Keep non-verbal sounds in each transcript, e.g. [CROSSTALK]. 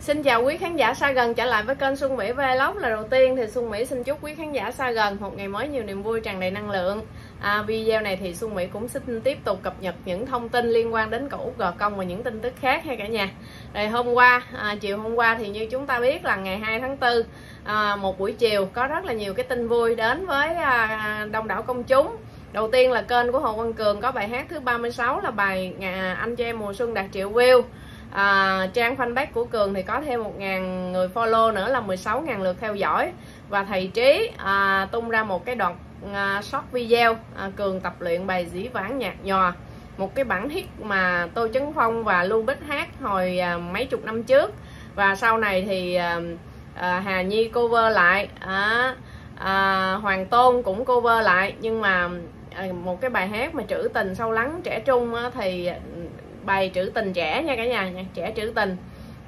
Xin chào quý khán giả xa gần trở lại với kênh Xuân Mỹ Vlog là đầu tiên thì Xuân Mỹ xin chúc quý khán giả xa gần một ngày mới nhiều niềm vui tràn đầy năng lượng. À, video này thì Xuân Mỹ cũng xin tiếp tục cập nhật những thông tin liên quan đến cậu gò công và những tin tức khác hay cả nhà. Rồi hôm qua à, chiều hôm qua thì như chúng ta biết là ngày 2 tháng 4 à, một buổi chiều có rất là nhiều cái tin vui đến với à, đông đảo công chúng. Đầu tiên là kênh của Hồ Văn Cường có bài hát thứ 36 là bài Anh cho em mùa xuân đạt triệu view à, trang fanpage của cường thì có thêm 1.000 người follow nữa là 16.000 lượt theo dõi. Và thầy trí à, tung ra một cái đoạn à, short video à, cường tập luyện bài dĩ vãng nhạc nhòa một cái bản hit mà tô chấn phong và lưu bích hát hồi à, mấy chục năm trước. Và sau này thì à, à, hà nhi cover lại à, à, hoàng tôn cũng cover lại. Nhưng mà à, một cái bài hát mà trữ tình sâu lắng trẻ trung á, thì bài trữ tình trẻ nha cả nhà nhạc trẻ trữ tình.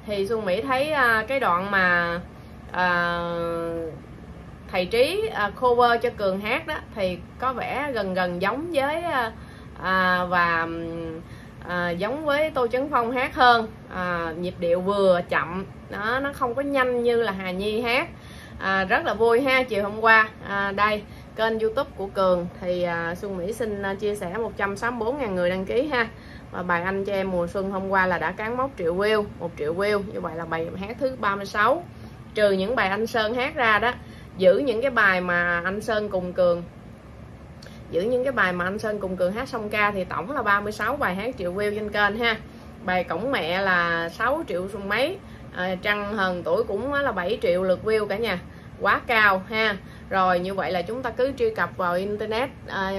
Thì xuân mỹ thấy à, cái đoạn mà à, thầy trí à, cover cho cường hát đó thì có vẻ gần gần giống với à, à, và à, giống với tô chấn phong hát hơn. À, nhịp điệu vừa chậm đó nó không có nhanh như là hà nhi hát. À, rất là vui ha chiều hôm qua. À, đây kênh youtube của cường thì à, xuân mỹ xin à, chia sẻ 164.000 người đăng ký ha và bài anh cho em mùa xuân hôm qua là đã cán mốc triệu view một triệu view. Như vậy là bài hát thứ 36 trừ những bài anh sơn hát ra đó giữ những cái bài mà anh sơn cùng cường giữ những cái bài mà anh sơn cùng cường hát song ca thì tổng là 36 bài hát triệu view trên kênh ha. Bài cổng mẹ là 6 triệu xuân mấy à, trăng hờn tuổi cũng là 7 triệu lượt view cả nhà. Quá cao ha. Rồi như vậy là chúng ta cứ truy cập vào internet à,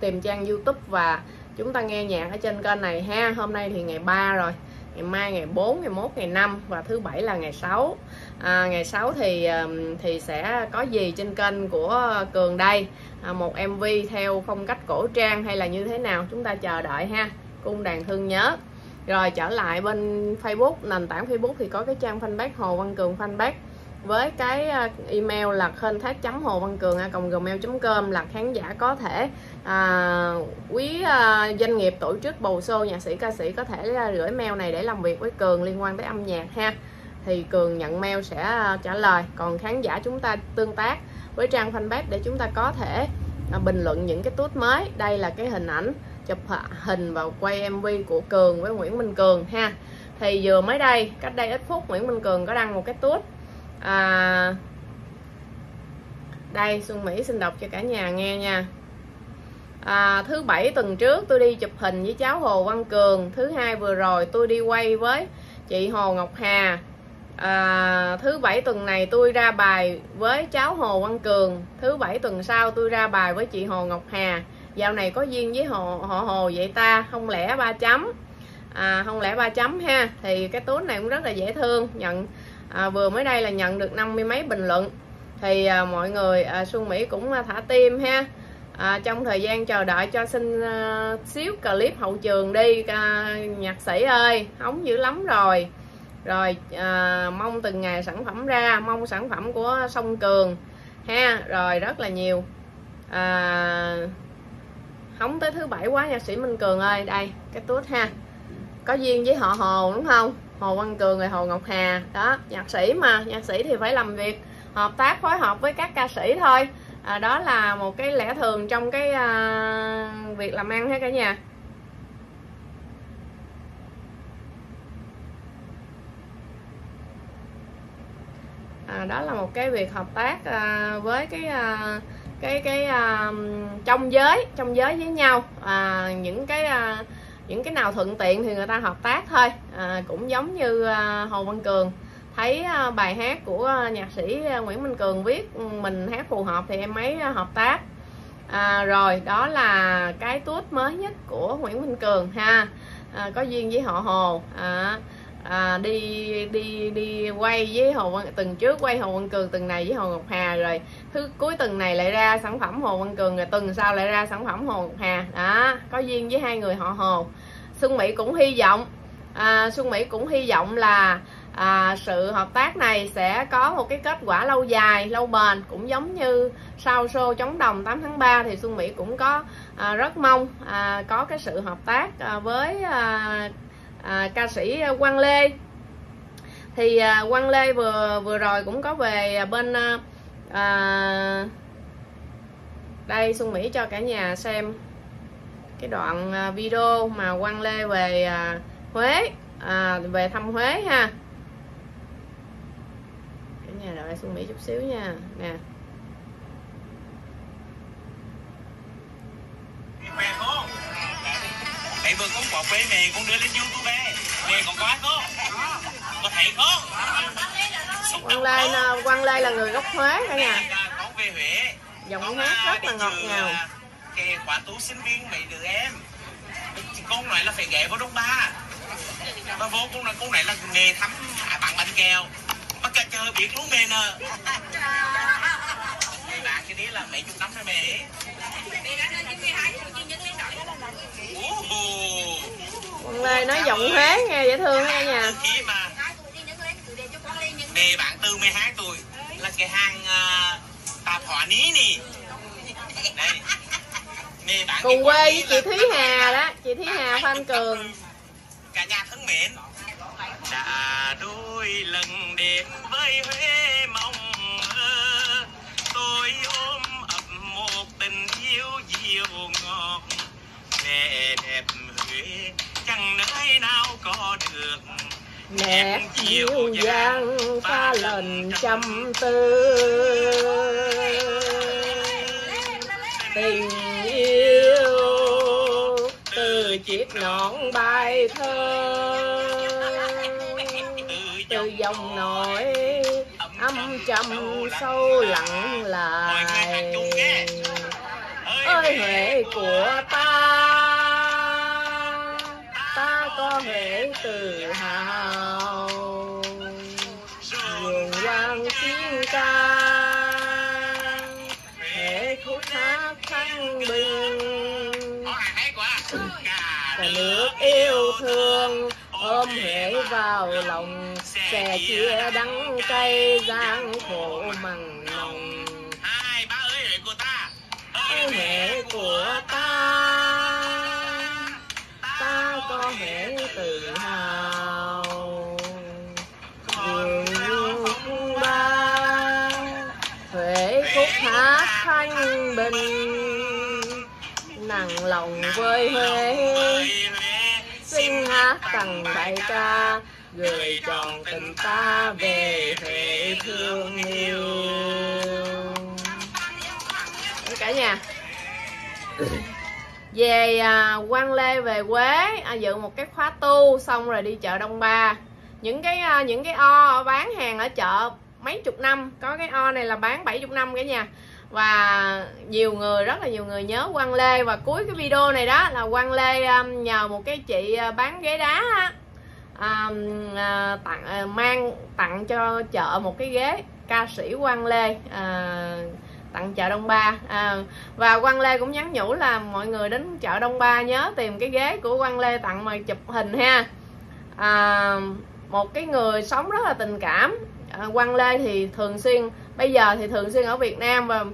tìm trang youtube và chúng ta nghe nhạc ở trên kênh này ha. Hôm nay thì ngày 3 rồi. Ngày mai ngày 4 ngày 1 ngày 5 và thứ bảy là ngày 6 à, ngày 6 thì thì sẽ có gì trên kênh của Cường đây? À, một MV theo phong cách cổ trang hay là như thế nào? Chúng ta chờ đợi ha. Cung đàn thương nhớ. Rồi trở lại bên Facebook nền tảng Facebook thì có cái trang fanpage Hồ Văn Cường fanpage với cái à, email là khênh thác chấm hồ văn cường a gmail com là khán giả có thể à, quý à, doanh nghiệp tổ chức bầu show nhạc sĩ ca sĩ có thể à, gửi mail này để làm việc với cường liên quan tới âm nhạc ha. Thì cường nhận mail sẽ à, trả lời. Còn khán giả chúng ta tương tác với trang fanpage để chúng ta có thể à, bình luận những cái tút mới. Đây là cái hình ảnh chụp hình và quay mv của cường với nguyễn minh cường ha. Thì vừa mới đây cách đây ít phút nguyễn minh cường có đăng một cái tút à, đây Xuân Mỹ xin đọc cho cả nhà nghe nha. À, thứ bảy tuần trước tôi đi chụp hình với cháu Hồ Văn Cường. Thứ hai vừa rồi tôi đi quay với chị Hồ Ngọc Hà. À, thứ bảy tuần này tôi ra bài với cháu Hồ Văn Cường. Thứ bảy tuần sau tôi ra bài với chị Hồ Ngọc Hà. Dạo này có duyên với Hồ Hồ Hồ vậy ta? Không lẽ ba chấm? À, không lẽ ba chấm ha? Thì cái túi này cũng rất là dễ thương. Nhận à, vừa mới đây là nhận được năm mươi mấy bình luận. Thì à, mọi người à, Xuân Mỹ cũng à, thả tim ha. À, trong thời gian chờ đợi cho xin à, xíu clip hậu trường đi à, nhạc sĩ ơi hóng dữ lắm rồi. Rồi à, mong từng ngày sản phẩm ra mong sản phẩm của sông cường ha. Rồi rất là nhiều. À, hóng tới thứ bảy quá nhạc sĩ minh cường ơi đây cái tút ha. Có duyên với họ hồ đúng không? Hồ Văn Cường rồi Hồ Ngọc Hà. Đó nhạc sĩ mà nhạc sĩ thì phải làm việc hợp tác phối hợp với các ca sĩ thôi. À, đó là một cái lẽ thường trong cái à, việc làm ăn hết cả nhà. À, đó là một cái việc hợp tác à, với cái à, cái cái à, trong giới trong giới với nhau. À, những cái à, những cái nào thuận tiện thì người ta hợp tác thôi. À, cũng giống như à, hồ văn cường. Thấy à, bài hát của nhạc sĩ nguyễn minh cường viết ừ, mình hát phù hợp thì em ấy à, hợp tác. À, rồi đó là cái tuốt mới nhất của nguyễn minh cường ha. À, có duyên với họ hồ. À, à, đi đi đi quay với hồ văn từng trước quay hồ văn cường từng này với hồ ngọc hà rồi thứ cuối tuần này lại ra sản phẩm hồ văn cường rồi tuần sau lại ra sản phẩm hồ hà. Đó có duyên với hai người họ hồ. Xuân mỹ cũng hy vọng à, xuân mỹ cũng hy vọng là à, sự hợp tác này sẽ có một cái kết quả lâu dài lâu bền. Cũng giống như sau show chống đồng 8 tháng 3 thì Xuân Mỹ cũng có à, rất mong à, có cái sự hợp tác à, với à, à, ca sĩ Quang Lê. Thì à, Quang Lê vừa vừa rồi cũng có về bên à, à, đây Xuân Mỹ cho cả nhà xem cái đoạn à, video mà Quang Lê về à, Huế à, về thăm Huế ha. Cả nhà đợi Xuân Mỹ chút xíu nha. Nè. Mẹ con Mẹ vừa cúng bọc bê mẹ con đưa lên youtube Mẹ còn có không có thấy không Quang Lê Quang Lê là người gốc Huế cả nhà Con về Huế giọng hát rất là ngọt ngào. Kè quả tú sinh viên mày đưa em Con này là phải ghé vào Đông Ba Ba vô con này con này là nghề thắm à, bằng bánh kèo Mà cả chờ biết luôn mẹ nè mày bạn cái đấy là mấy chục năm rồi mẹ Quang Lê nói giọng Huế nghe dễ thương nha. Nhà khi mà đề bạn từ 12 tuổi là cái hàng uh, tạp hóa ní nì. Đây. Cùng quê với chị Thúy Hà đó chị Thúy Hà Phan Cường. cả nhà thân mến. Đã đôi lần đến với Huế mong mơ tôi ôm ấp một tình yêu dịu ngọt. Vẻ đẹp Huế chẳng nơi nào có được nét dịu dàng pha lần trăm tư. Tình yêu từ chiếc nón bài thơ. Từ dòng nỗi âm trầm sâu lặng lại ơi huệ của ta ta tự hào. Vườn quang chiến ca. Hệ khúc hát thanh bình. Cả nước yêu thương, ôm hệ vào lòng sẻ chia đắng cay gian khổ mặn nồng. Hai ba ơi của ta ơi của ta có huệ tự hào. Khúc ba. Huệ khúc hát thanh bình. Nặng lòng với huế xin hát tặng bài ca. gửi tròn tình ta về huệ thương yêu. cả nhà về à, Quang Lê về Quế à, dự một cái khóa tu xong rồi đi chợ Đông Ba. Những cái à, những cái o bán hàng ở chợ mấy chục năm có cái o này là bán 70 năm cả nhà. Và nhiều người rất là nhiều người nhớ Quang Lê. Và cuối cái video này đó là Quang Lê à, nhờ một cái chị à, bán ghế đá á, à, à, tặng à, mang tặng cho chợ một cái ghế ca sĩ Quang Lê à, tặng chợ Đông Ba. À, và Quang Lê cũng nhắn nhủ là mọi người đến chợ Đông Ba nhớ tìm cái ghế của Quang Lê tặng mà chụp hình ha. À, một cái người sống rất là tình cảm. À, Quang Lê thì thường xuyên bây giờ thì thường xuyên ở Việt Nam và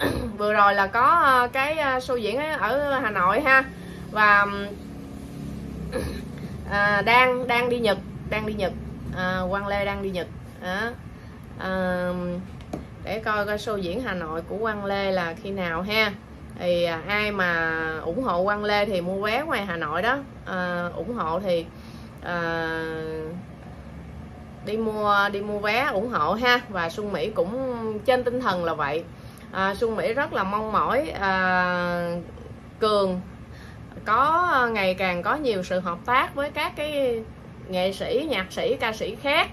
[CLEARS THROAT] vừa rồi là có à, cái à, show diễn ở Hà Nội ha. Và à, đang đang đi Nhật đang đi Nhật. À, Quang Lê đang đi Nhật. À, à, để coi coi show diễn Hà Nội của Quang Lê là khi nào ha. Thì à, ai mà ủng hộ Quang Lê thì mua vé ngoài Hà Nội đó. À, ủng hộ thì à, đi mua đi mua vé ủng hộ ha. Và Xuân Mỹ cũng trên tinh thần là vậy. À, Xuân Mỹ rất là mong mỏi à, Cường có à, ngày càng có nhiều sự hợp tác với các cái nghệ sĩ nhạc sĩ ca sĩ khác.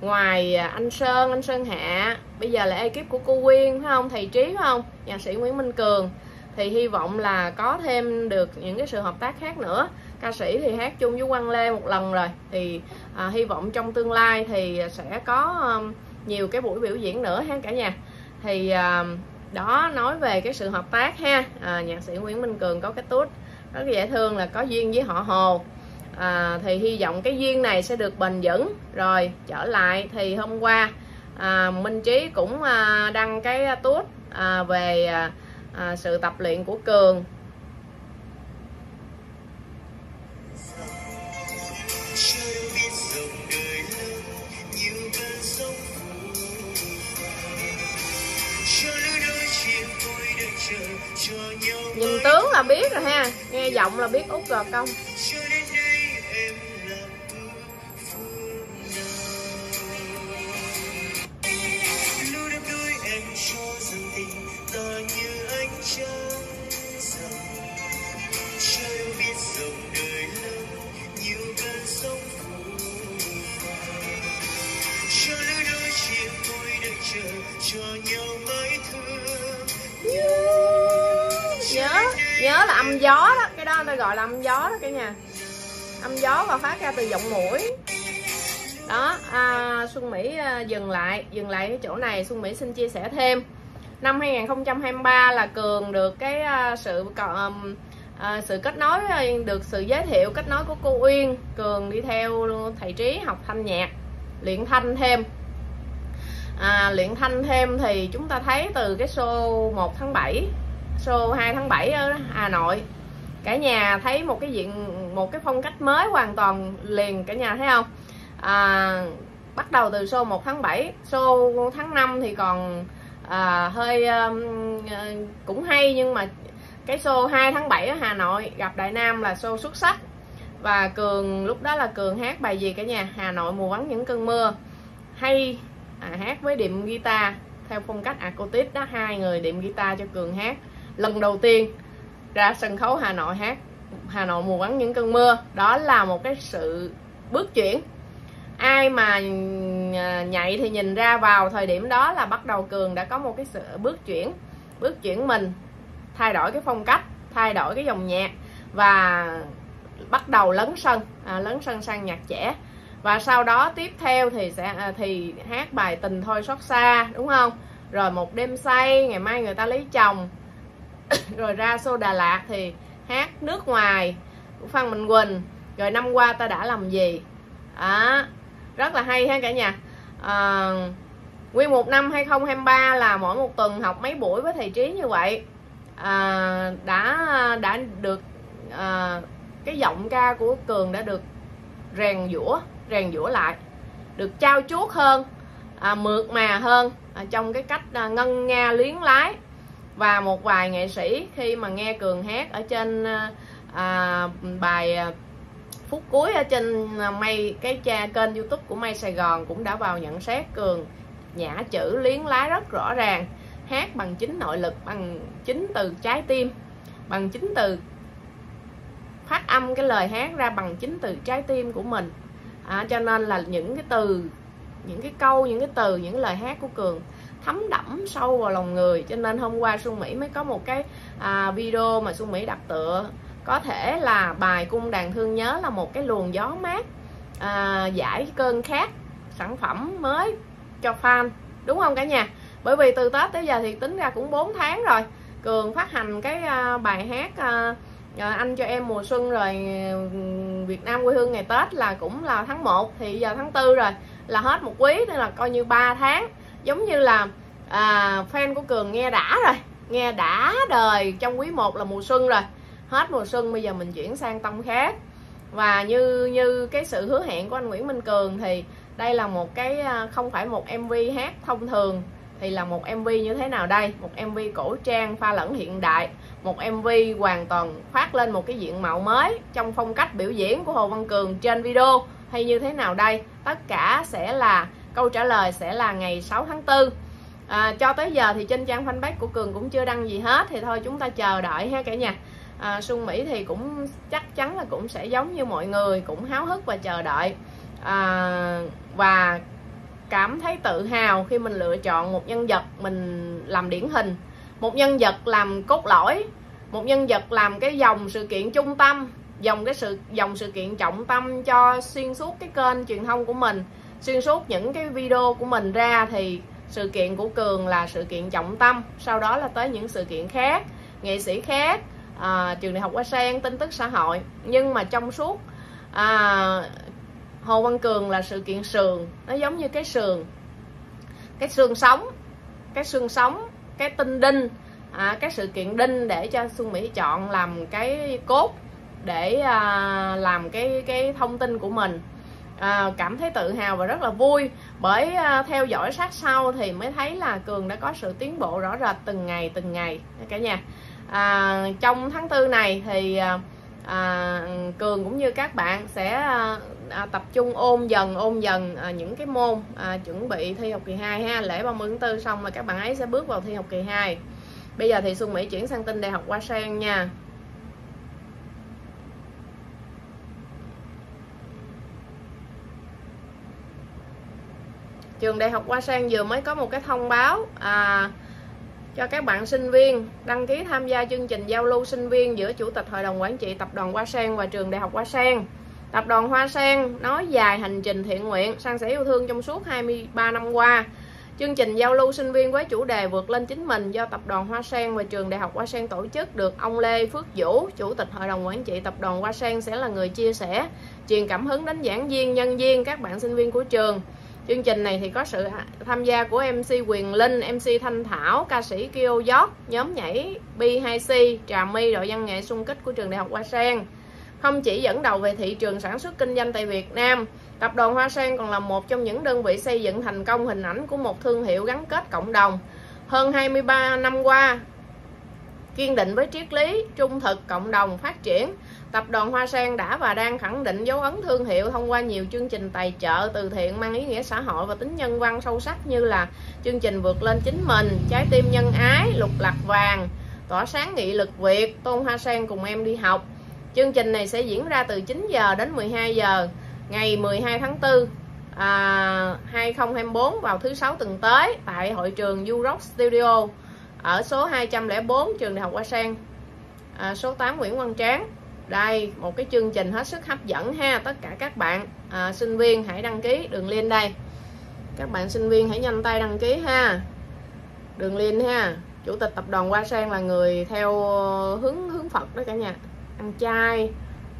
Ngoài à, anh Sơn anh Sơn Hạ bây giờ là ekip của cô Quyên phải không? Thầy Trí phải không? Nhạc sĩ Nguyễn Minh Cường. Thì hy vọng là có thêm được những cái sự hợp tác khác nữa. Ca sĩ thì hát chung với Quang Lê một lần rồi. Thì à, hy vọng trong tương lai thì sẽ có um, nhiều cái buổi biểu diễn nữa ha cả nhà. Thì à, đó nói về cái sự hợp tác ha. À, nhạc sĩ Nguyễn Minh Cường có cái tốt rất là dễ thương là có duyên với họ Hồ. À, thì hy vọng cái duyên này sẽ được bền vững. Rồi trở lại thì hôm qua à, Minh Trí cũng à, đăng cái tút à, về à, à, sự tập luyện của Cường. Nhìn tướng là biết rồi ha nghe giọng là biết út rồi công. Gió đó cái đó người ta gọi là âm gió đó cả nhà. Âm gió và phát ra từ giọng mũi. Đó à, Xuân Mỹ à, dừng lại dừng lại cái chỗ này. Xuân Mỹ xin chia sẻ thêm. Năm 2023 là Cường được cái à, sự à, sự kết nối à, được sự giới thiệu kết nối của cô Uyên. Cường đi theo thầy Trí học thanh nhạc luyện thanh thêm. À, luyện thanh thêm thì chúng ta thấy từ cái show 1 tháng 7 show 2 tháng 7 ở Hà Nội. Cả nhà thấy một cái diện một cái phong cách mới hoàn toàn liền cả nhà thấy không? À, bắt đầu từ show 1 tháng 7 show tháng 5 thì còn à, hơi um, ờ, cũng hay nhưng mà cái show 2 tháng 7 ở Hà Nội gặp Đại Nam là show xuất sắc. Và Cường lúc đó là Cường hát bài gì cả nhà? Hà Nội mùa vắng những cơn mưa. Hay à, hát với điệm guitar theo phong cách acoustic đó hai người điệm guitar cho Cường hát lần đầu tiên ra sân khấu Hà Nội hát Hà Nội mùa vắng những cơn mưa. Đó là một cái sự bước chuyển. Ai mà à, nhạy thì nhìn ra vào thời điểm đó là bắt đầu cường đã có một cái sự bước chuyển bước chuyển mình thay đổi cái phong cách thay đổi cái dòng nhạc và bắt đầu lấn sân à, lấn sân sang nhạc trẻ. Và sau đó tiếp theo thì sẽ à, thì hát bài tình thôi xót xa đúng không? Rồi một đêm say ngày mai người ta lấy chồng. [COUGHS] rồi ra xô Đà Lạt thì hát nước ngoài của Phan Mạnh Quỳnh. Rồi năm qua ta đã làm gì? À, rất là hay ha cả nhà. À, nguyên một năm 2023 là mỗi một tuần học mấy buổi với thầy trí như vậy. À, đã đã được à, cái giọng ca của cường đã được rèn giũa rèn giũa lại được trao chuốt hơn à, mượt mà hơn à, trong cái cách à, ngân nga luyến lái và một vài nghệ sĩ khi mà nghe cường hát ở trên ờ, à, bài ờ, phút cuối ở trên ờ, may cái cha kênh youtube của may sài gòn cũng đã vào nhận xét cường nhã chữ liến lái rất rõ ràng hát bằng chính nội lực bằng chính từ trái tim bằng chính từ phát âm cái lời hát ra bằng chính từ trái tim của mình. À, cho nên là những cái từ những cái câu những cái từ những cái lời hát của cường thấm đẫm sâu vào lòng người. Cho nên hôm qua xuân mỹ mới có một cái à, video mà xuân mỹ đặt tựa. Có thể là bài cung đàn thương nhớ là một cái luồng gió mát à, giải cơn khát sản phẩm mới cho fan. Đúng không cả nhà? Bởi vì từ tết tới giờ thì tính ra cũng 4 tháng rồi. Cường phát hành cái à, bài hát à, à, anh cho em mùa xuân rồi Việt Nam quê hương ngày Tết là cũng là tháng 1 thì giờ tháng 4 rồi. Là hết một quý nên là coi như 3 tháng giống như là à, fan của Cường nghe đã rồi nghe đã đời trong quý 1 là mùa xuân rồi. Hết mùa xuân bây giờ mình chuyển sang tâm khác. Và như như cái sự hứa hẹn của anh Nguyễn Minh Cường thì đây là một cái à, không phải một MV hát thông thường thì là một MV như thế nào đây? Một MV cổ trang pha lẫn hiện đại một MV hoàn toàn phát lên một cái diện mạo mới trong phong cách biểu diễn của Hồ Văn Cường trên video. Hay như thế nào đây? Tất cả sẽ là câu trả lời sẽ là ngày 6 tháng 4 à, cho tới giờ thì trên trang fanpage của Cường cũng chưa đăng gì hết thì thôi chúng ta chờ đợi ha cả nhà. À, Xuân Mỹ thì cũng chắc chắn là cũng sẽ giống như mọi người cũng háo hức và chờ đợi. À, và cảm thấy tự hào khi mình lựa chọn một nhân vật mình làm điển hình một nhân vật làm cốt lõi một nhân vật làm cái dòng sự kiện trung tâm dòng cái sự dòng sự kiện trọng tâm cho xuyên suốt cái kênh truyền thông của mình xuyên suốt những cái video của mình ra thì sự kiện của cường là sự kiện trọng tâm. Sau đó là tới những sự kiện khác nghệ sĩ khác à, trường đại học hoa sen tin tức xã hội. Nhưng mà trong suốt à, hồ văn cường là sự kiện sườn. Nó giống như cái sườn cái xương sống cái xương sống cái tinh đinh à, cái sự kiện đinh để cho xuân mỹ chọn làm cái cốt để à, làm cái cái thông tin của mình à, cảm thấy tự hào và rất là vui bởi à, theo dõi sát sau thì mới thấy là cường đã có sự tiến bộ rõ rệt từng ngày từng ngày. Cả nhà. À, trong tháng tư này thì à, à, cường cũng như các bạn sẽ à, à, tập trung ôn dần ôn dần à, những cái môn à, chuẩn bị thi học kỳ 2 ha. Lễ 30 tháng 4 xong rồi các bạn ấy sẽ bước vào thi học kỳ 2 bây giờ thì Xuân Mỹ chuyển sang tin đại học Hoa Sen nha. Trường đại học Hoa Sen vừa mới có một cái thông báo à, cho các bạn sinh viên đăng ký tham gia chương trình giao lưu sinh viên giữa chủ tịch hội đồng quản trị tập đoàn Hoa Sen và trường đại học Hoa Sen tập đoàn Hoa Sen nói dài hành trình thiện nguyện san sẻ yêu thương trong suốt 23 năm qua Chương trình giao lưu sinh viên với chủ đề vượt lên chính mình do tập đoàn Hoa Sen và trường Đại học Hoa Sen tổ chức được ông Lê Phước Vũ, chủ tịch hội đồng quản trị tập đoàn Hoa Sen sẽ là người chia sẻ, truyền cảm hứng đến giảng viên, nhân viên, các bạn sinh viên của trường. Chương trình này thì có sự tham gia của MC Quyền Linh, MC Thanh Thảo, ca sĩ Kyo giót nhóm nhảy B2C, Trà My, đội văn nghệ xung kích của trường Đại học Hoa Sen. Không chỉ dẫn đầu về thị trường sản xuất kinh doanh tại Việt Nam, Tập đoàn Hoa Sen còn là một trong những đơn vị xây dựng thành công hình ảnh của một thương hiệu gắn kết cộng đồng. Hơn 23 năm qua, kiên định với triết lý trung thực cộng đồng phát triển, Tập đoàn Hoa Sen đã và đang khẳng định dấu ấn thương hiệu thông qua nhiều chương trình tài trợ từ thiện mang ý nghĩa xã hội và tính nhân văn sâu sắc như là chương trình vượt lên chính mình, trái tim nhân ái, lục lạc vàng, tỏa sáng nghị lực Việt, Tôn Hoa Sen cùng em đi học. Chương trình này sẽ diễn ra từ 9 giờ đến 12 giờ ngày 12 tháng 4 à, 2024 vào thứ sáu tuần tới tại hội trường Urock Studio ở số 204 trường Đại học Hoa Sen à, số 8 Nguyễn Văn Tráng đây một cái chương trình hết sức hấp dẫn ha tất cả các bạn à, sinh viên hãy đăng ký đường link đây. Các bạn sinh viên hãy nhanh tay đăng ký ha. Đường link ha. Chủ tịch tập đoàn Hoa Sen là người theo hướng hướng Phật đó cả nhà. Ăn chay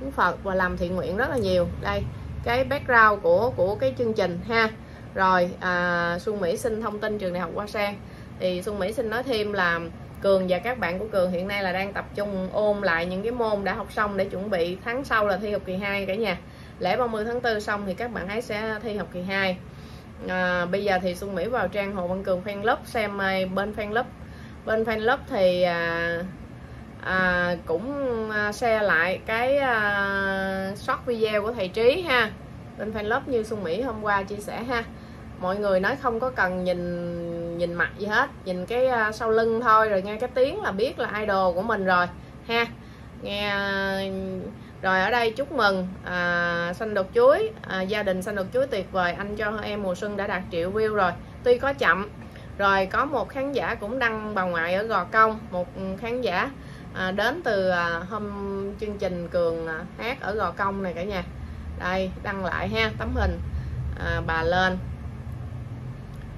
hướng Phật và làm thiện nguyện rất là nhiều. Đây cái background của của cái chương trình ha. Rồi à, Xuân Mỹ xin thông tin trường đại học Hoa Sen. Thì Xuân Mỹ xin nói thêm là Cường và các bạn của Cường hiện nay là đang tập trung ôn lại những cái môn đã học xong để chuẩn bị. Tháng sau là thi học kỳ 2 cả nhà. Lễ 30 tháng 4 xong thì các bạn ấy sẽ thi học kỳ 2 à, bây giờ thì Xuân Mỹ vào trang Hồ Văn Cường fan club xem à, bên fan club. Bên fan club thì à, à, cũng à, share lại cái à, short video của thầy Trí ha. Bên fan lớp như Xuân Mỹ hôm qua chia sẻ ha. Mọi người nói không có cần nhìn nhìn mặt gì hết nhìn cái uh, sau lưng thôi rồi nghe cái tiếng là biết là idol của mình rồi ha. Nghe à, rồi ở đây chúc mừng à, xanh đột chuối à, gia đình xanh đột chuối tuyệt vời anh cho em mùa xuân đã đạt triệu view rồi. Tuy có chậm rồi có một khán giả cũng đăng bà ngoại ở gò công một khán giả à, đến từ à, hôm chương trình cường à, hát ở gò công này cả nhà. Đây đăng lại ha tấm hình à, bà lên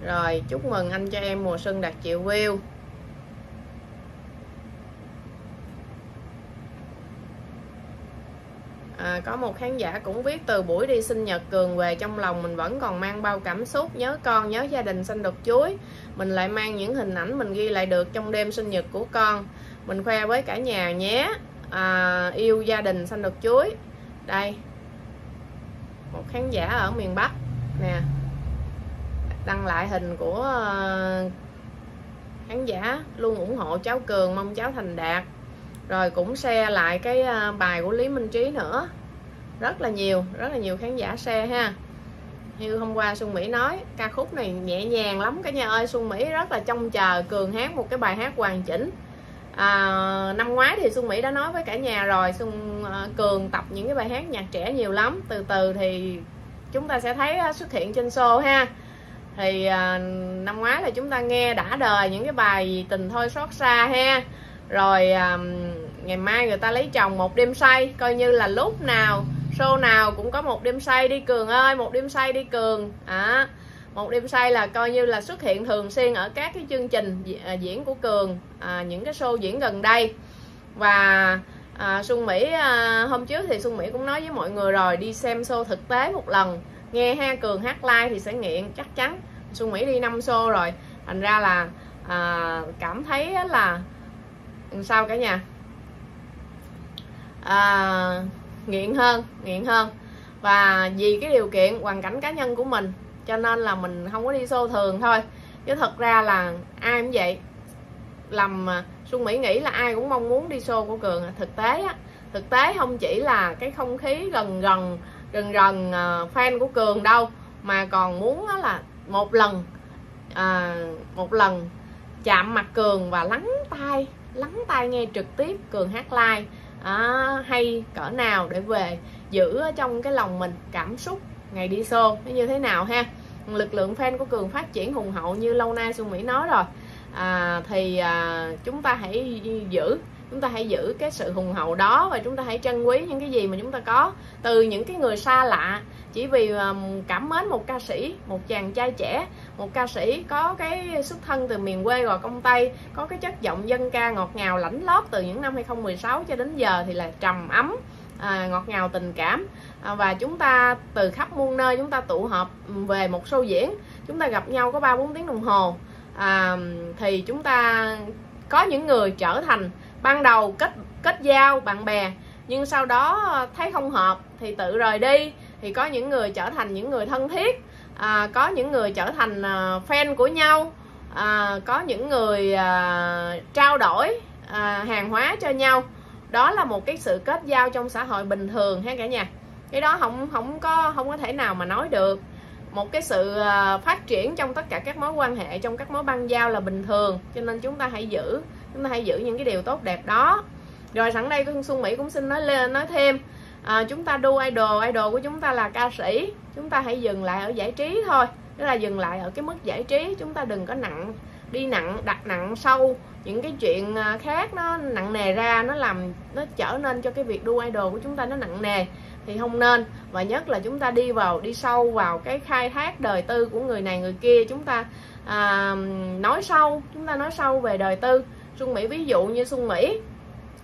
rồi chúc mừng anh cho em mùa xuân đạt triệu view. À, có một khán giả cũng viết từ buổi đi sinh nhật cường về trong lòng mình vẫn còn mang bao cảm xúc nhớ con nhớ gia đình xanh đột chuối. Mình lại mang những hình ảnh mình ghi lại được trong đêm sinh nhật của con. Mình khoe với cả nhà nhé. À, yêu gia đình xanh đột chuối. Đây. Một khán giả ở miền Bắc. Nè đăng lại hình của ờ, khán giả luôn ủng hộ cháu Cường mong cháu thành đạt. Rồi cũng share lại cái ờ, bài của Lý Minh Trí nữa. Rất là nhiều rất là nhiều khán giả share ha. Như hôm qua Xuân Mỹ nói ca khúc này nhẹ nhàng lắm cả nhà ơi. Xuân Mỹ rất là trông chờ Cường hát một cái bài hát hoàn chỉnh. À, năm ngoái thì Xuân Mỹ đã nói với cả nhà rồi Xuân ờ, Cường tập những cái bài hát nhạc trẻ nhiều lắm. Từ từ thì chúng ta sẽ thấy xuất hiện trên show ha thì à, năm ngoái là chúng ta nghe đã đời những cái bài tình thôi xót xa ha. Rồi à, ngày mai người ta lấy chồng một đêm say coi như là lúc nào show nào cũng có một đêm say đi cường ơi một đêm say đi cường. À, một đêm say là coi như là xuất hiện thường xuyên ở các cái chương trình à, diễn của cường à, những cái show diễn gần đây. Và à, xuân mỹ à, hôm trước thì xuân mỹ cũng nói với mọi người rồi đi xem show thực tế một lần nghe ha cường hát live thì sẽ nghiện chắc chắn. Xuân mỹ đi năm show rồi. Thành ra là à, cảm thấy là sao cả nhà? À, nghiện hơn nghiện hơn. Và vì cái điều kiện hoàn cảnh cá nhân của mình cho nên là mình không có đi xô thường thôi. Chứ thật ra là ai cũng vậy. Làm à, Xuân Mỹ nghĩ là ai cũng mong muốn đi show của Cường. Thực tế á thực tế không chỉ là cái không khí gần gần rần rần uh, fan của Cường đâu mà còn muốn đó là một lần à, một lần chạm mặt Cường và lắng tai lắng tai nghe trực tiếp Cường hát live. À, hay cỡ nào để về giữ ở trong cái lòng mình cảm xúc ngày đi show nó như thế nào ha? Lực lượng fan của cường phát triển hùng hậu như lâu nay xuân mỹ nói rồi. À, thì à, chúng ta hãy giữ chúng ta hãy giữ cái sự hùng hậu đó và chúng ta hãy trân quý những cái gì mà chúng ta có từ những cái người xa lạ. Chỉ vì cảm mến một ca sĩ một chàng trai trẻ một ca sĩ có cái xuất thân từ miền quê gò công tây có cái chất giọng dân ca ngọt ngào lãnh lót từ những năm 2016 cho đến giờ thì là trầm ấm à, ngọt ngào tình cảm. À, và chúng ta từ khắp muôn nơi chúng ta tụ họp về một show diễn. Chúng ta gặp nhau có ba bốn tiếng đồng hồ. À, thì chúng ta có những người trở thành ban đầu kết kết giao bạn bè nhưng sau đó ờ, thấy không hợp thì tự rời đi. Thì có những người trở thành những người thân thiết à, có những người trở thành à, fan của nhau à, có những người à, trao đổi à, hàng hóa cho nhau. Đó là một cái sự kết giao trong xã hội bình thường ha cả nhà. Cái đó không không có không có thể nào mà nói được. Một cái sự phát triển trong tất cả các mối quan hệ trong các mối băng giao là bình thường cho nên chúng ta hãy giữ chúng ta hãy giữ những cái điều tốt đẹp đó. Rồi sẵn đây xuân mỹ cũng xin nói lên nói thêm à, chúng ta đu idol idol của chúng ta là ca sĩ. Chúng ta hãy dừng lại ở giải trí thôi. Tức là dừng lại ở cái mức giải trí. Chúng ta đừng có nặng đi nặng đặt nặng sâu những cái chuyện à, khác nó nặng nề ra nó làm nó trở nên cho cái việc đu idol của chúng ta nó nặng nề. Thì không nên. Và nhất là chúng ta đi vào đi sâu vào cái khai thác đời tư của người này người kia. Chúng ta à, nói sâu chúng ta nói sâu về đời tư. Xuân Mỹ ví dụ như Xuân Mỹ.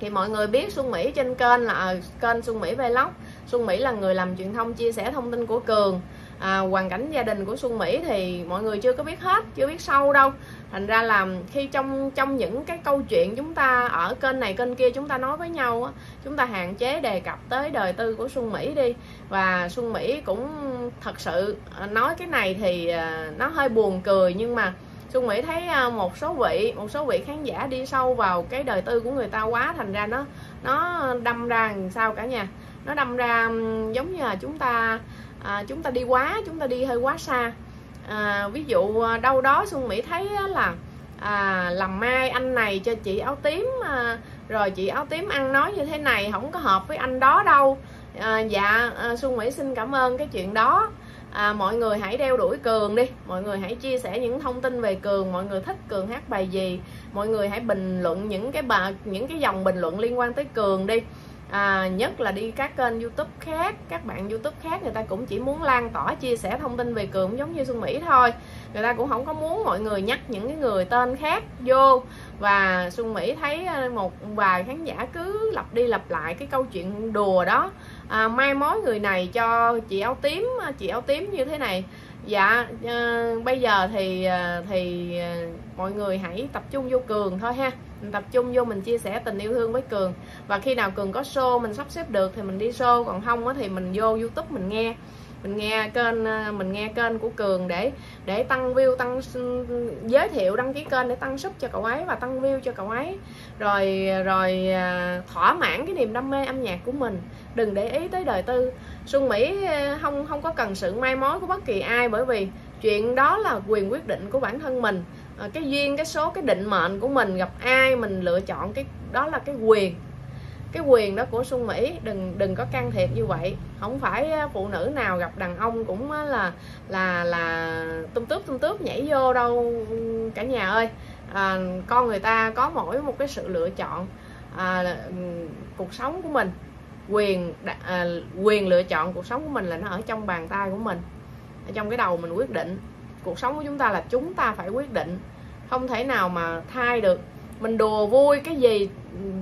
Thì mọi người biết Xuân Mỹ trên kênh là kênh Xuân Mỹ Vlog. Xuân Mỹ là người làm truyền thông chia sẻ thông tin của Cường. À, hoàn cảnh gia đình của Xuân Mỹ thì mọi người chưa có biết hết chưa biết sâu đâu. Thành ra là khi trong trong những cái câu chuyện chúng ta ở kênh này kênh kia chúng ta nói với nhau chúng ta hạn chế đề cập tới đời tư của Xuân Mỹ đi. Và Xuân Mỹ cũng thật sự nói cái này thì à, nó hơi buồn cười nhưng mà Xuân Mỹ thấy à, một số vị một số vị khán giả đi sâu vào cái đời tư của người ta quá thành ra nó nó đâm ra làm sao cả nhà? Nó đâm ra giống như là chúng ta à, chúng ta đi quá chúng ta đi hơi quá xa. À, ví dụ à, đâu đó Xuân Mỹ thấy là à, làm mai anh này cho chị áo tím à, rồi chị áo tím ăn nói như thế này không có hợp với anh đó đâu. À, dạ à, Xuân Mỹ xin cảm ơn cái chuyện đó à, mọi người hãy đeo đuổi cường đi. Mọi người hãy chia sẻ những thông tin về cường. Mọi người thích cường hát bài gì? Mọi người hãy bình luận những cái bà những cái dòng bình luận liên quan tới cường đi. À, nhất là đi các kênh youtube khác. Các bạn youtube khác người ta cũng chỉ muốn lan tỏa chia sẻ thông tin về cường giống như xuân mỹ thôi. Người ta cũng không có muốn mọi người nhắc những cái người tên khác vô. Và xuân mỹ thấy ờ, một vài khán giả cứ lặp đi lặp lại cái câu chuyện đùa đó à, mai mối người này cho chị áo tím à, chị áo tím như thế này. Dạ à, bây giờ thì à, thì à, mọi người hãy tập trung vô cường thôi ha. Mình tập trung vô mình chia sẻ tình yêu thương với cường. Và khi nào cường có show mình sắp xếp được thì mình đi show còn không thì mình vô youtube mình nghe mình nghe kênh ờ, mình nghe kênh của cường để để tăng view, tăng giới thiệu, đăng ký kênh để tăng sub cho cậu ấy và tăng view cho cậu ấy. Rồi rồi ờ, thỏa mãn cái niềm đam mê âm nhạc của mình. Đừng để ý tới đời tư. Xuân Mỹ ờ, không không có cần sự mai mối của bất kỳ ai bởi vì chuyện đó là quyền quyết định của bản thân mình. Cái duyên, cái số, cái định mệnh của mình, gặp ai mình lựa chọn, cái, đó là cái quyền cái quyền đó của Xuân Mỹ đừng đừng có can thiệp như vậy. Không phải phụ nữ nào gặp đàn ông cũng là là là tung tướp tung tướp nhảy vô đâu cả nhà ơi. À, con người ta có mỗi một cái sự lựa chọn à, cuộc sống của mình. Quyền à, quyền lựa chọn cuộc sống của mình là nó ở trong bàn tay của mình ở trong cái đầu mình quyết định. Cuộc sống của chúng ta là chúng ta phải quyết định. Không thể nào mà thay được mình đùa vui cái gì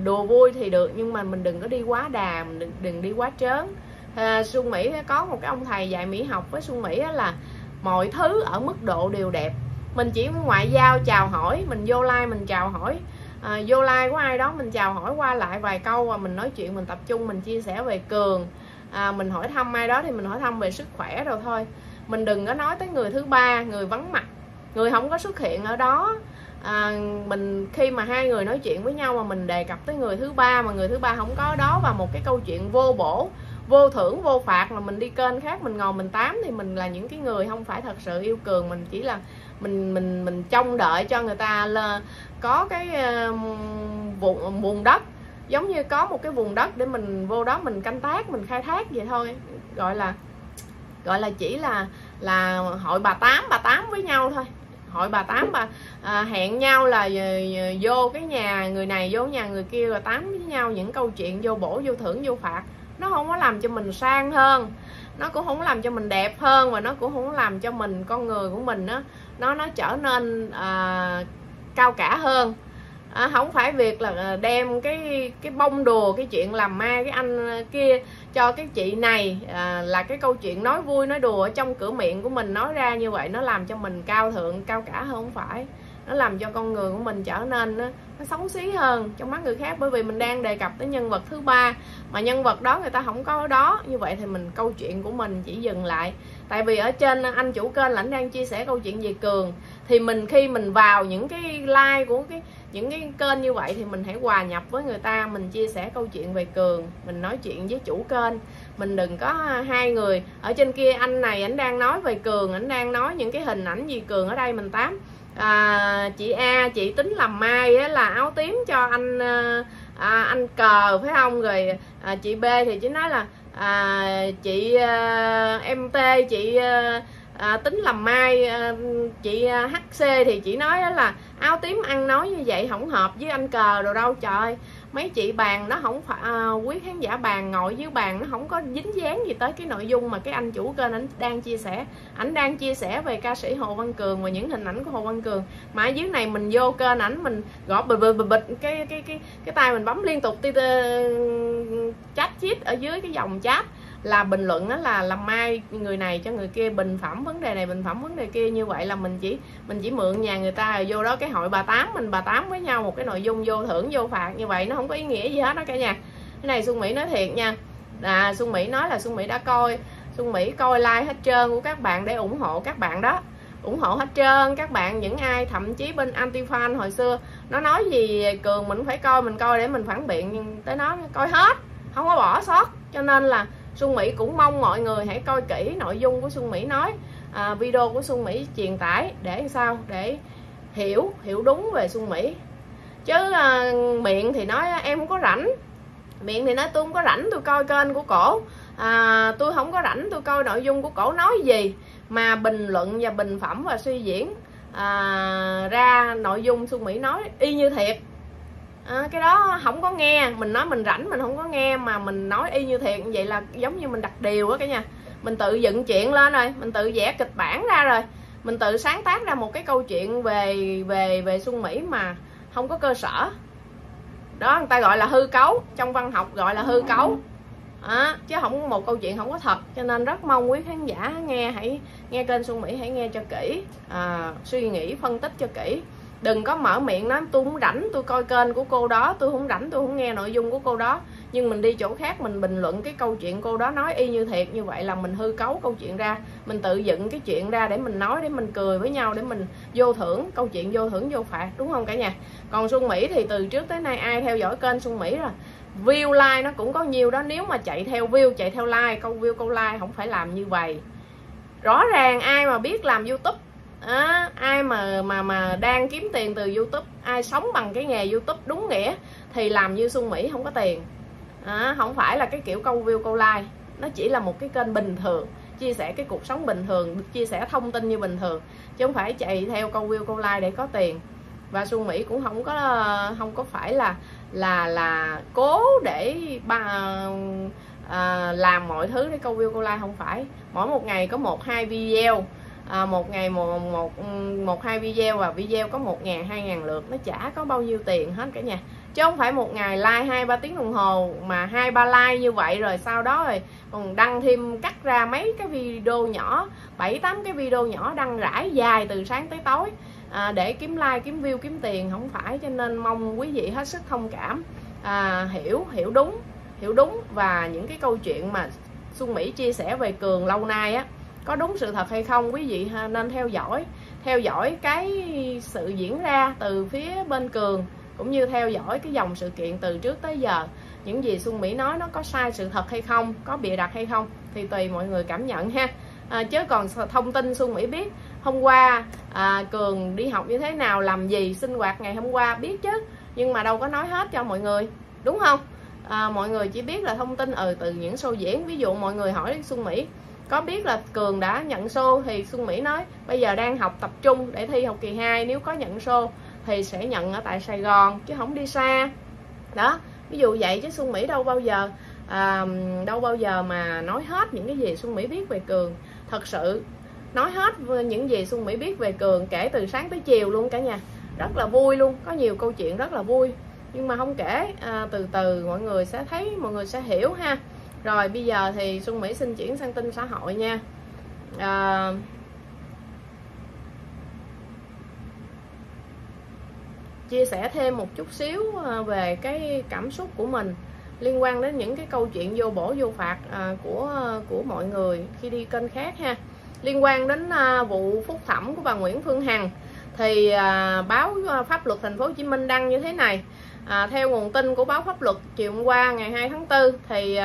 đùa vui thì được nhưng mà mình đừng có đi quá đà mình đừng, đừng đi quá trớn. À, xuân mỹ có một cái ông thầy dạy mỹ học với xuân mỹ là mọi thứ ở mức độ đều đẹp. Mình chỉ ngoại giao chào hỏi mình vô like mình chào hỏi. À, vô like của ai đó mình chào hỏi qua lại vài câu và mình nói chuyện mình tập trung mình chia sẻ về cường. À, mình hỏi thăm ai đó thì mình hỏi thăm về sức khỏe rồi thôi. Mình đừng có nói tới người thứ ba người vắng mặt người không có xuất hiện ở đó à, mình khi mà hai người nói chuyện với nhau mà mình đề cập tới người thứ ba mà người thứ ba không có đó và một cái câu chuyện vô bổ vô thưởng vô phạt là mình đi kênh khác mình ngồi mình tám thì mình là những cái người không phải thật sự yêu cường mình chỉ là mình mình mình trông đợi cho người ta là có cái uh, vùng vùng đất giống như có một cái vùng đất để mình vô đó mình canh tác mình khai thác vậy thôi. Gọi là gọi là chỉ là là hội bà tám bà tám với nhau thôi hội bà tám bà à, hẹn nhau là ờ, ờ, vô cái nhà người này vô nhà người kia rồi tám với nhau những câu chuyện vô bổ vô thưởng vô phạt. Nó không có làm cho mình sang hơn nó cũng không làm cho mình đẹp hơn và nó cũng không làm cho mình con người của mình nó nó nó trở nên à, cao cả hơn à, không phải việc là à, đem cái cái bông đùa cái chuyện làm ma cái anh à, kia cho cái chị này à, là cái câu chuyện nói vui nói đùa ở trong cửa miệng của mình nói ra như vậy nó làm cho mình cao thượng cao cả hơn không phải. Nó làm cho con người của mình trở nên nó, nó xấu xí hơn trong mắt người khác. Bởi vì mình đang đề cập tới nhân vật thứ ba mà nhân vật đó người ta không có ở đó. Như vậy thì mình câu chuyện của mình chỉ dừng lại. Tại vì ở trên à, anh chủ kênh lãnh đang chia sẻ câu chuyện về cường. Thì mình khi mình vào những cái like của cái những cái kênh như vậy thì mình hãy hòa nhập với người ta mình chia sẻ câu chuyện về cường mình nói chuyện với chủ kênh. Mình đừng có hai người ở trên kia anh này anh đang nói về cường anh đang nói những cái hình ảnh gì cường ở đây mình tám. À, chị A chị tính làm mai á, là áo tím cho anh à, anh cờ phải không? Rồi à, chị B thì chỉ nói là à, chị à, em T chị à, à, tính làm mai à, chị à, HC thì chị nói đó là áo tím ăn nói như vậy không hợp với anh cờ đồ đâu trời mấy chị bàn nó không phải à, quý khán giả bàn ngồi dưới bàn nó không có dính dáng gì tới cái nội dung mà cái anh chủ kênh anh đang chia sẻ. Ảnh đang chia sẻ về ca sĩ Hồ Văn Cường và những hình ảnh của Hồ Văn Cường. Mà ở dưới này mình vô kênh ảnh mình gõ bịch bịch bịch, bịch cái cái cái cái tay mình bấm liên tục tê chat chít ở dưới cái dòng chat là bình luận đó là làm mai người này cho người kia bình phẩm vấn đề này, bình phẩm vấn đề kia như vậy là mình chỉ mình chỉ mượn nhà người ta rồi vô đó cái hội bà tám mình, bà tám với nhau một cái nội dung vô thưởng, vô phạt như vậy, nó không có ý nghĩa gì hết đó cả nhà. Cái này xuân mỹ nói thiệt nha. À xuân mỹ nói là xuân mỹ đã coi, xuân mỹ coi like hết trơn của các bạn để ủng hộ các bạn đó. Ủng hộ hết trơn các bạn, những ai thậm chí bên anti fan hồi xưa, nó nói gì cường mình phải coi, mình coi để mình phản biện, nhưng tới nó coi hết, không có bỏ sót. Cho nên là Xuân Mỹ cũng mong mọi người hãy coi kỹ nội dung của Xuân Mỹ nói à, video của Xuân Mỹ truyền tải để sao để hiểu hiểu đúng về Xuân Mỹ. Chứ à, miệng thì nói em không có rảnh. Miệng thì nói tôi không có rảnh tôi coi kênh của cổ. À, tôi không có rảnh tôi coi nội dung của cổ nói gì mà bình luận và bình phẩm và suy diễn à, ra nội dung Xuân Mỹ nói y như thiệt à, cái đó không có nghe. Mình nói mình rảnh mình không có nghe mà mình nói y như thiệt. Vậy là giống như mình đặt điều á cả nhà. Mình tự dựng chuyện lên rồi. Mình tự vẽ kịch bản ra rồi. Mình tự sáng tác ra một cái câu chuyện về về về xuân mỹ mà không có cơ sở. Đó người ta gọi là hư cấu. Trong văn học gọi là hư cấu. À, chứ không một câu chuyện không có thật. Cho nên rất mong quý khán giả nghe hãy nghe kênh xuân mỹ hãy nghe cho kỹ. À, suy nghĩ phân tích cho kỹ đừng có mở miệng nói, tôi không rảnh, tôi coi kênh của cô đó, tôi không rảnh, tôi không nghe nội dung của cô đó. Nhưng mình đi chỗ khác, mình bình luận cái câu chuyện cô đó nói y như thiệt. Như vậy là mình hư cấu câu chuyện ra. Mình tự dựng cái chuyện ra để mình nói, để mình cười với nhau, để mình vô thưởng. Câu chuyện vô thưởng, vô phạt, đúng không cả nhà? Còn xuân mỹ thì từ trước tới nay ai theo dõi kênh xuân mỹ rồi? View like nó cũng có nhiều đó. Nếu mà chạy theo view, chạy theo like, câu view, câu like không phải làm như vậy. Rõ ràng ai mà biết làm youtube à, ai mà mà mà đang kiếm tiền từ youtube ai sống bằng cái nghề youtube đúng nghĩa thì làm như xuân mỹ không có tiền. À, không phải là cái kiểu câu view câu like nó chỉ là một cái kênh bình thường chia sẻ cái cuộc sống bình thường chia sẻ thông tin như bình thường chứ không phải chạy theo câu view câu like để có tiền. Và xuân mỹ cũng không có không có phải là là là cố để ba à, làm mọi thứ để câu view câu like không phải. Mỗi một ngày có một hai video à, một ngày một, một một hai video và video có một ngàn hai ngàn lượt nó chả có bao nhiêu tiền hết cả nhà chứ không phải một ngày like hai ba tiếng đồng hồ mà hai ba like như vậy rồi sau đó rồi còn đăng thêm cắt ra mấy cái video nhỏ bảy tám cái video nhỏ đăng rải dài từ sáng tới tối. À, để kiếm like kiếm view kiếm tiền không phải cho nên mong quý vị hết sức thông cảm. À, hiểu hiểu đúng hiểu đúng. Và những cái câu chuyện mà Xuân Mỹ chia sẻ về Cường lâu nay á có đúng sự thật hay không quý vị nên theo dõi theo dõi cái sự diễn ra từ phía bên cường cũng như theo dõi cái dòng sự kiện từ trước tới giờ. Những gì Xuân Mỹ nói nó có sai sự thật hay không có bịa đặt hay không thì tùy mọi người cảm nhận ha. À, chứ còn thông tin Xuân Mỹ biết hôm qua à, Cường đi học như thế nào làm gì sinh hoạt ngày hôm qua biết chứ. Nhưng mà đâu có nói hết cho mọi người đúng không? À, mọi người chỉ biết là thông tin ừ từ những show diễn. Ví dụ mọi người hỏi Xuân Mỹ có biết là Cường đã nhận xô thì Xuân Mỹ nói bây giờ đang học tập trung để thi học kỳ 2 nếu có nhận xô thì sẽ nhận ở tại Sài Gòn chứ không đi xa. Đó ví dụ vậy chứ Xuân Mỹ đâu bao giờ à, đâu bao giờ mà nói hết những cái gì Xuân Mỹ biết về Cường. Thật sự nói hết những gì Xuân Mỹ biết về Cường kể từ sáng tới chiều luôn cả nhà. Rất là vui luôn có nhiều câu chuyện rất là vui. Nhưng mà không kể à, từ từ mọi người sẽ thấy mọi người sẽ hiểu ha rồi bây giờ thì Xuân Mỹ xin chuyển sang tin xã hội nha. À, chia sẻ thêm một chút xíu à, về cái cảm xúc của mình liên quan đến những cái câu chuyện vô bổ vô phạt à, của của mọi người khi đi kênh khác ha. Liên quan đến à, vụ phúc thẩm của bà Nguyễn Phương Hằng thì báo pháp luật thành phố Hồ Chí Minh đăng như thế này. À, theo nguồn tin của báo pháp luật chiều hôm qua ngày 2 tháng 4 thì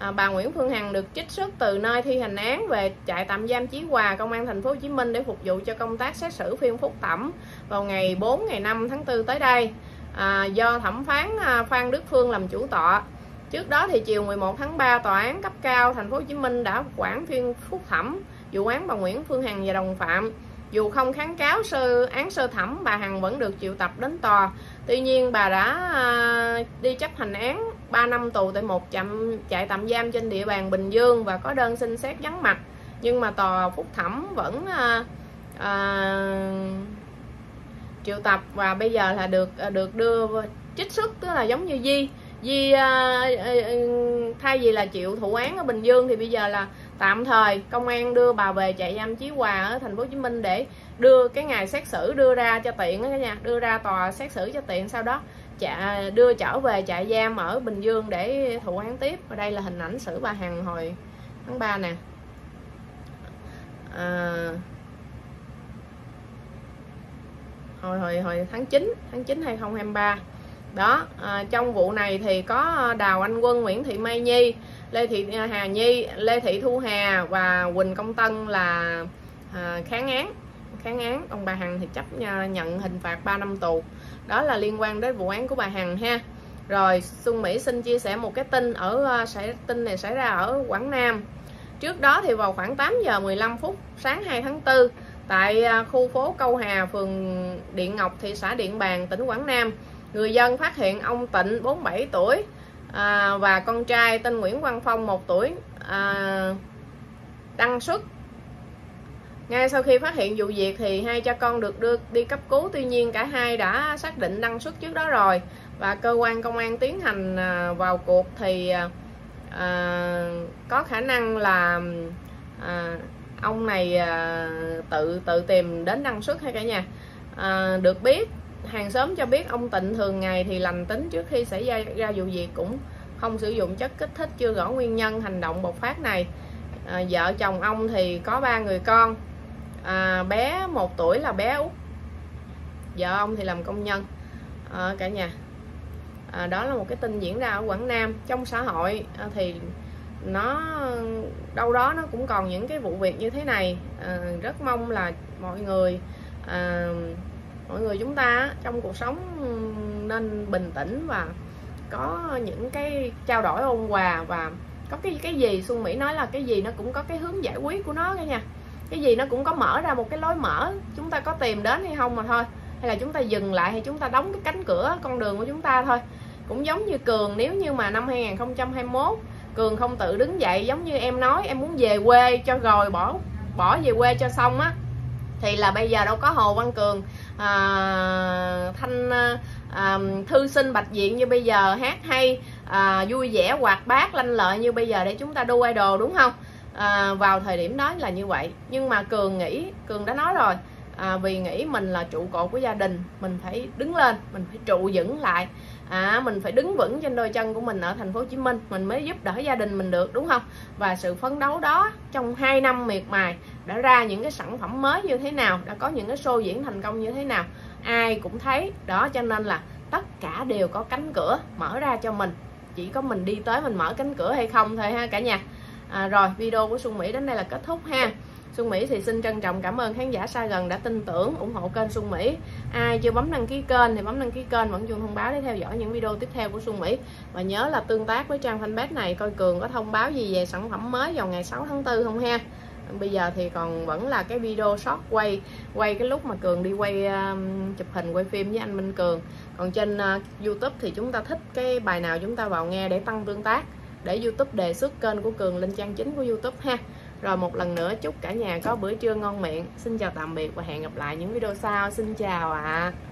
à, bà Nguyễn Phương Hằng được trích xuất từ nơi thi hành án về trại tạm giam Chí Hòa công an thành phố Hồ Chí Minh để phục vụ cho công tác xét xử phiên phúc thẩm vào ngày 4 ngày 5 tháng 4 tới đây. À, do thẩm phán à, Phan Đức Phương làm chủ tọa. Trước đó thì chiều 11 tháng 3 tòa án cấp cao thành phố Hồ Chí Minh đã quản phiên phúc thẩm vụ án bà Nguyễn Phương Hằng và đồng phạm. Dù không kháng cáo sơ án sơ thẩm bà Hằng vẫn được triệu tập đến tòa. Tuy nhiên bà đã à, đi chấp hành án 3 năm tù tại một trạm trại tạm giam trên địa bàn Bình Dương và có đơn xin xét vắng mặt. Nhưng mà tòa phúc thẩm vẫn à, à, triệu tập và bây giờ là được ờ, được đưa trích xuất tức là giống như Di. Di à, thay vì là chịu thụ án ở Bình Dương thì bây giờ là tạm thời công an đưa bà về trại giam Chí Hòa ở thành phố Hồ Chí Minh để đưa cái ngày xét xử đưa ra cho tiện đó cả nhà đưa ra tòa xét xử cho tiện sau đó chạ, đưa trở về trại giam ở Bình Dương để thụ án tiếp. Và đây là hình ảnh xử bà Hằng hồi tháng 3 nè. À, hồi hồi hồi tháng 9 tháng 9 2023 đó à, trong vụ này thì có Đào Anh Quân Nguyễn Thị Mai Nhi Lê Thị à, Hà Nhi Lê Thị Thu Hà và Quỳnh Công Tân là à, kháng án. Kháng án Ông bà Hằng thì chấp à, nhận hình phạt 3 năm tù đó là liên quan đến vụ án của bà Hằng ha. Rồi Xuân Mỹ xin chia sẻ một cái tin ở ờ, xảy tin này xảy ra ở Quảng Nam. Trước đó thì vào khoảng 8 giờ 15 phút sáng 2 tháng 4 tại ờ, khu phố Câu Hà phường Điện Ngọc thị xã Điện Bàn tỉnh Quảng Nam người dân phát hiện ông Tịnh 47 tuổi à, và con trai tên Nguyễn Văn Phong 1 tuổi à, đăng xuất ngay sau khi phát hiện vụ việc thì hai cha con được đưa đi cấp cứu. Tuy nhiên cả hai đã xác định đăng xuất trước đó rồi. Và cơ quan công an tiến hành à, vào cuộc thì à, à, có khả năng là à, ông này à, tự tự tìm đến đăng xuất hay cả nhà. À, được biết hàng xóm cho biết ông Tịnh thường ngày thì lành tính trước khi xảy ra ra vụ việc cũng không sử dụng chất kích thích chưa rõ nguyên nhân hành động bộc phát này. À, vợ chồng ông thì có ba người con à, bé một tuổi là bé út. Vợ ông thì làm công nhân. À, cả nhà. À, đó là một cái tin diễn ra ở Quảng Nam. Trong xã hội à, thì nó đâu đó nó cũng còn những cái vụ việc như thế này. À, rất mong là mọi người à, mọi người chúng ta trong cuộc sống nên bình tĩnh và có những cái trao đổi ôn hòa và có cái cái gì Xuân Mỹ nói là cái gì nó cũng có cái hướng giải quyết của nó cả nha cái gì nó cũng có mở ra một cái lối mở chúng ta có tìm đến hay không mà thôi. Hay là chúng ta dừng lại hay chúng ta đóng cái cánh cửa con đường của chúng ta thôi. Cũng giống như Cường nếu như mà năm 2021 Cường không tự đứng dậy giống như em nói em muốn về quê cho rồi bỏ bỏ về quê cho xong á thì là bây giờ đâu có Hồ Văn Cường à, Thanh à, à, thư sinh bạch diện như bây giờ hát hay à, vui vẻ hoạt bát lanh lợi như bây giờ để chúng ta đu idol đúng không? À, vào thời điểm đó là như vậy. Nhưng mà cường nghĩ cường đã nói rồi à, vì nghĩ mình là trụ cột của gia đình mình phải đứng lên mình phải trụ vững lại. À, mình phải đứng vững trên đôi chân của mình ở thành phố Hồ Chí Minh mình mới giúp đỡ gia đình mình được đúng không? Và sự phấn đấu đó trong 2 năm miệt mài đã ra những cái sản phẩm mới như thế nào đã có những cái show diễn thành công như thế nào ai cũng thấy. Đó cho nên là tất cả đều có cánh cửa mở ra cho mình. Chỉ có mình đi tới mình mở cánh cửa hay không thôi ha cả nhà à, rồi video của Xuân Mỹ đến đây là kết thúc ha. Xuân Mỹ thì xin trân trọng cảm ơn khán giả xa gần đã tin tưởng ủng hộ kênh Xuân Mỹ. Ai chưa bấm đăng ký kênh thì bấm đăng ký kênh vẫn chuông thông báo để theo dõi những video tiếp theo của Xuân Mỹ. Và nhớ là tương tác với trang fanpage này coi Cường có thông báo gì về sản phẩm mới vào ngày 6 tháng 4 không ha? Bây giờ thì còn vẫn là cái video short quay quay cái lúc mà cường đi quay uh, chụp hình quay phim với anh minh cường. Còn trên uh, youtube thì chúng ta thích cái bài nào chúng ta vào nghe để tăng tương tác để youtube đề xuất kênh của cường lên trang chính của youtube ha. Rồi một lần nữa, chúc cả nhà có bữa trưa ngon miệng. Xin chào tạm biệt và hẹn gặp lại những video sau. Xin chào ạ. à.